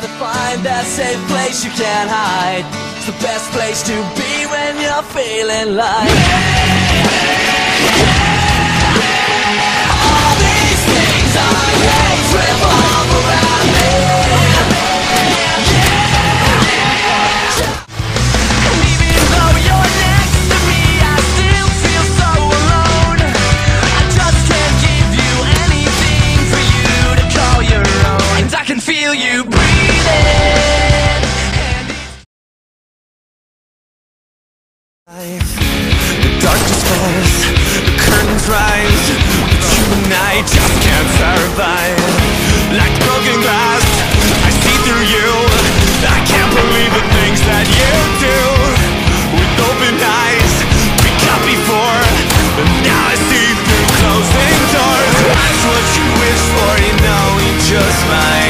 to find that safe place you can hide. It's the best place to be when you're feeling like. Yeah, yeah, yeah. All these things are. falls The curtains rise But you and I just can't survive. Like broken glass I see through you. I can't believe the things that you do. With open eyes we got before. But now I see through closing doors. That's what you wish for You know you just might